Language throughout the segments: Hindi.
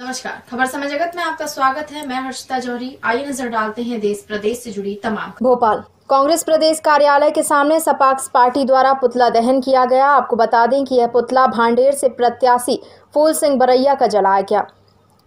नमस्कार। खबर समय जगत में आपका स्वागत है। मैं हर्षिता जौहरी। आइए नज़र डालते हैं देश प्रदेश से जुड़ी तमाम भोपाल। कांग्रेस प्रदेश कार्यालय के सामने सपाक्स पार्टी द्वारा पुतला दहन किया गया। आपको बता दें कि यह पुतला भांडेर से प्रत्याशी फूल सिंह बरैया का जलाया गया।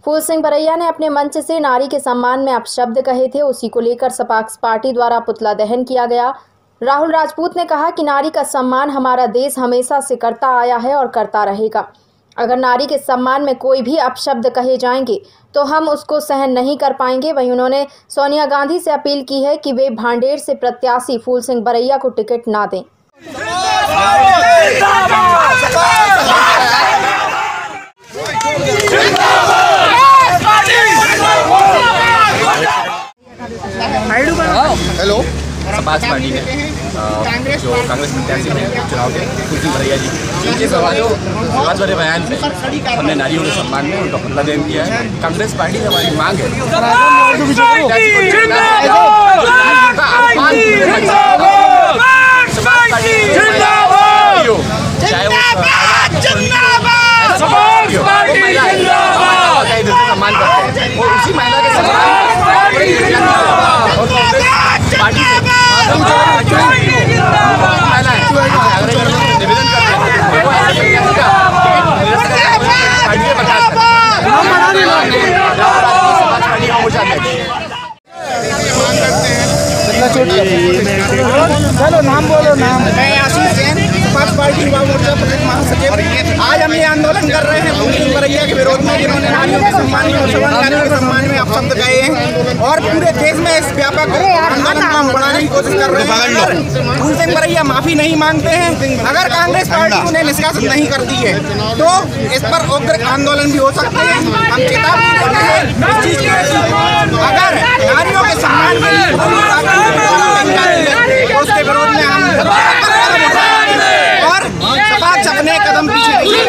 फूल सिंह बरैया ने अपने मंच से नारी के सम्मान में अपशब्द कहे थे। उसी को लेकर सपाक्स पार्टी द्वारा पुतला दहन किया गया। राहुल राजपूत ने कहा कि नारी का सम्मान हमारा देश हमेशा से करता आया है और करता रहेगा। अगर नारी के सम्मान में कोई भी अपशब्द कहे जाएँगे तो हम उसको सहन नहीं कर पाएँगे। वहीं उन्होंने सोनिया गांधी से अपील की है कि वे भांडेर से प्रत्याशी फूल सिंह बरैया को टिकट ना दें। हेलो। समाज पार्टी में जो कांग्रेस प्रत्याशी ने चुनाव के कुलदीप भरैया जी उनके समाजों आज वाले बयान में हमने नारियों के सम्मान में उनका पुतला देन किया है कांग्रेस पार्टी हमारी मांग है चाहे वो महिला है, का इधर से सम्मान करते हैं और उसी महिला के सम्मान और कांग्रेस पार्टी से महिला है अगर अगर हम निवेदन करते हैं वो ऐसे करके उनका पार्टी में बता चलो नाम बोलो नाम मैं आशीष जैन समाज पार्टी युवा मोर्चा प्रदेश महासचिव आज हम ये आंदोलन कर रहे हैं। भूमि बरैया के विरोध में जिन्होंने नारियों के सम्मान में और नारियों के सम्मान में अपशब्द कहे हैं। और पूरे देश में इस व्यापक आंदोलन को हम बढ़ाने की कोशिश कर रहे हैं। फूल सिंह मरैया माफ़ी नहीं मांगते हैं। अगर कांग्रेस पार्टी उन्हें निष्कासित नहीं करती है तो इस पर उग्र आंदोलन भी हो सकते हैं। हम चेतावनी देते हैं। इस चीज़ की अगर नारियों के सम्मान में तो उसके विरोध में हम कदम उठाएँगे और समाज अपने कदम पीछे नहीं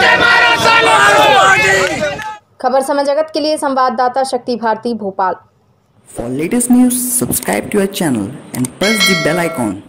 खबर समय जगत के लिए संवाददाता Shakti Bharati, Bhopal. For latest news subscribe to our channel and press the bell icon